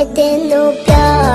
I didn't nos pleurs.